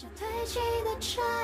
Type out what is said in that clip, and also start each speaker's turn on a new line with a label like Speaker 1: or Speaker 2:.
Speaker 1: 像褪漆的船。